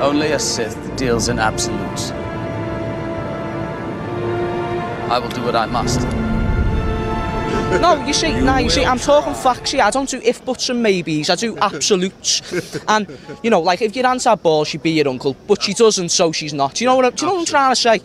Only a Sith deals in absolutes. I will do what I must. No, you see, no, you see, I'm talking facts here. I don't do if buts and maybes. I do absolutes. and you know, like if your aunt had balls, she'd be your uncle, but she doesn't, so she's not. Do you know what? I, do you know what I'm trying to say?